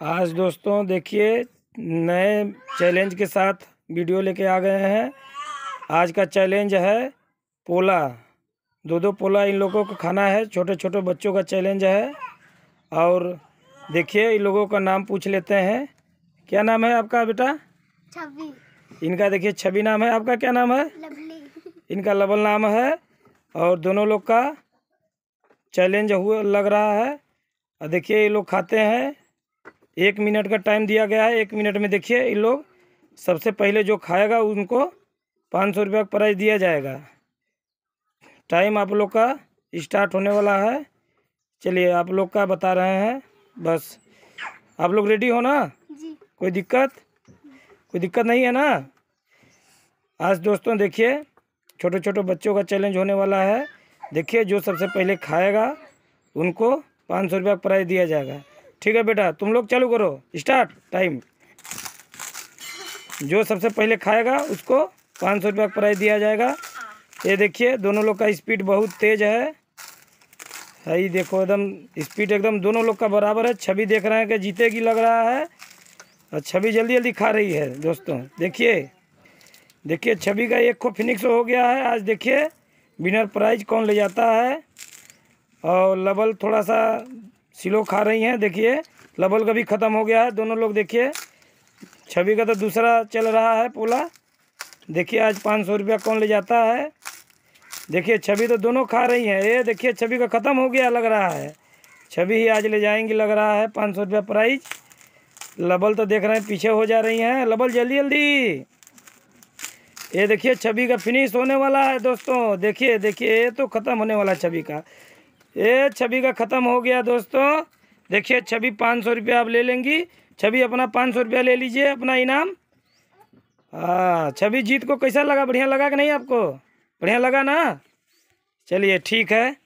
आज दोस्तों देखिए नए चैलेंज के साथ वीडियो लेके आ गए हैं। आज का चैलेंज है पोला। दो दो पोला इन लोगों को खाना है छोटे छोटे बच्चों का चैलेंज है। और देखिए इन लोगों का नाम पूछ लेते हैं। क्या नाम है आपका बेटा? छवि। इनका देखिए छवि नाम है आपका? क्या नाम है? लवली। इनका लबल नाम है। और दोनों लोग का चैलेंज हुआ लग रहा है। और देखिए ये लोग खाते हैं। एक मिनट का टाइम दिया गया है एक मिनट में देखिए इन लोग सबसे पहले जो खाएगा उनको पाँच सौ रुपये का प्राइज दिया जाएगा। टाइम आप लोग का स्टार्ट होने वाला है। चलिए आप लोग का बता रहे हैं बस। आप लोग रेडी हो ना? जी। कोई दिक्कत? कोई दिक्कत नहीं है ना? आज दोस्तों देखिए छोटे छोटे बच्चों का चैलेंज होने वाला है। देखिए जो सबसे पहले खाएगा उनको पाँच सौ रुपया प्राइज दिया जाएगा। ठीक है बेटा, तुम लोग चालू करो। स्टार्ट टाइम जो सबसे पहले खाएगा, उसको पाँच सौ रुपया प्राइज दिया जाएगा। ये देखिए, दोनों लोग का स्पीड बहुत तेज है। ही देखो, एकदम स्पीड एकदम दोनों लोग का बराबर है। छवि देख रहे हैं कि जीतेगी लग रहा है। और छवि जल्दी जल्दी खा रही है, दोस्तों। देखिए देखिए, छवि का एक को फिनिक्स हो गया है। आज देखिए विनर प्राइज कौन ले जाता है? और लबल थोड़ा सा सिलो खा रही हैं, देखिए। लबल का भी ख़त्म हो गया है, दोनों लोग देखिए। छवि का तो दूसरा चल रहा है पोला देखिए, आज पाँच सौ रुपया कौन ले जाता है? देखिए, छवि तो दोनों खा रही हैं। ये देखिए, छवि का ख़त्म हो गया, लग रहा है। छवि ही आज ले जाएँगी, लग रहा है पाँच सौ रुपया प्राइज लबल तो देख रहे हैं, पीछे हो जा रही हैं। लबल, जल्दी जल्दी। ये देखिए, छवि का फिनिश होने वाला है, दोस्तों। देखिए देखिए, ये तो ख़त्म होने वाला छवि का। ये छवि का ख़त्म हो गया दोस्तों। देखिए, छवि पाँच सौ रुपया आप ले लेंगी। छवि अपना पाँच सौ रुपया ले लीजिए, अपना इनाम। हाँ छवि जीत को कैसा लगा? बढ़िया लगा कि नहीं आपको? बढ़िया लगा ना? चलिए, ठीक है।